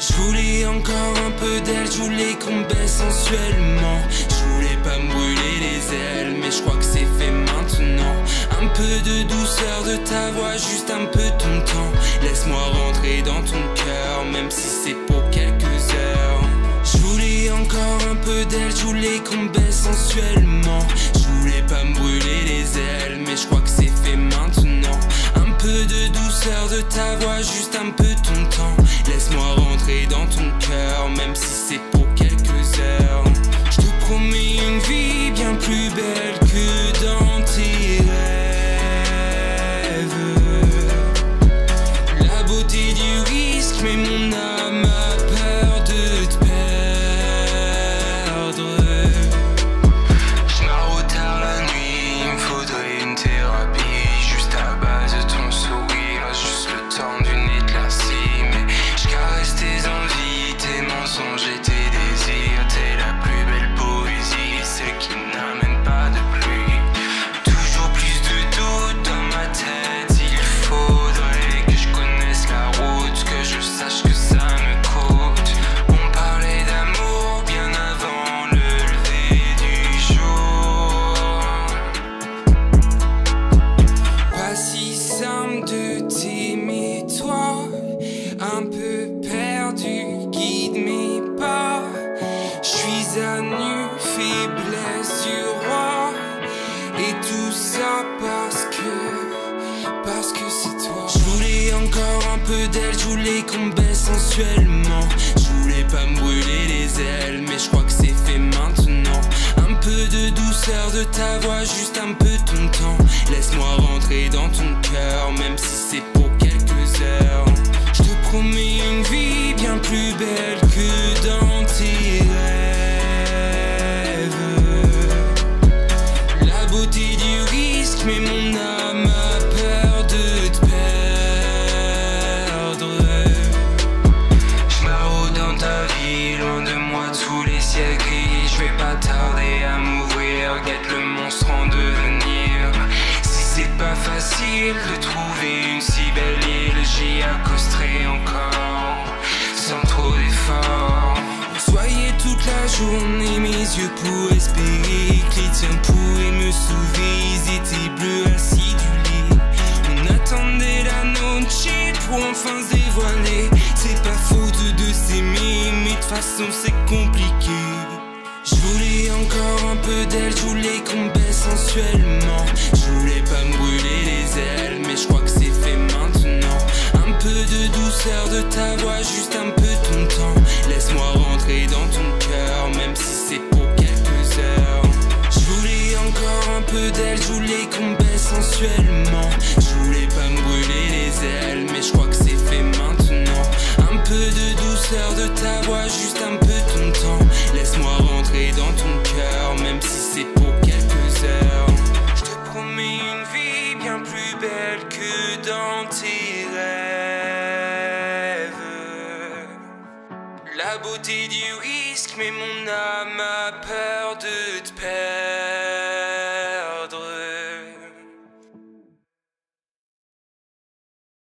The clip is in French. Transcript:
Je voulais encore un peu d'elle, je voulais qu'on baisse sensuellement. Je voulais pas me brûler les ailes, mais je crois que c'est fait maintenant. Un peu de douceur de ta voix, juste un peu ton temps. Laisse-moi rentrer dans ton cœur, même si c'est pour quelques heures. Je voulais encore un peu d'elle, je voulais qu'on baisse sensuellement. Je voulais pas me brûler les ailes, mais je crois que c'est fait maintenant. Un peu de douceur de ta voix, juste un peu ton temps. Laisse-moi dans ton cœur, même si c'est pour quelques heures. Je te promets une vie bien plus belle que dans tes rêves. La beauté du risque, mais mon Et tout ça parce que, parce que c'est toi. Je voulais encore un peu d'elle, je voulais qu'on baisse sensuellement. Je voulais pas me brûler les ailes, mais je crois que c'est fait maintenant. Un peu de douceur de ta voix, juste un peu ton temps. Laisse-moi rentrer dans ton cœur, même si de trouver une si belle île, j'y accosterai encore, sans trop d'efforts. Soyez toute la journée, mes yeux pour espérer que les tiens pourraient me sauver. Ils étaient bleus assis du lit. On attendait la noche pour enfin se dévoiler. C'est pas faute de s'aimer, mais de toute façon c'est compliqué. Je voulais encore un peu d'elle, je voulais qu'on baisse sensuellement. De douceur de ta voix, juste un peu ton temps. Laisse-moi rentrer dans ton cœur, même si c'est pour quelques heures. Je voulais encore un peu d'elle, je voulais qu'on baisse sensuellement. Je voulais pas me brûler les ailes, mais je crois La beauté du risque, mais mon âme a peur de te perdre.